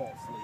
falsely.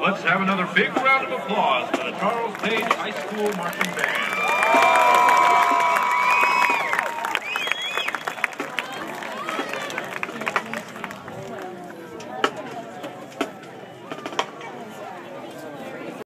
Let's have another big round of applause for the Charles Page High School Marching Band.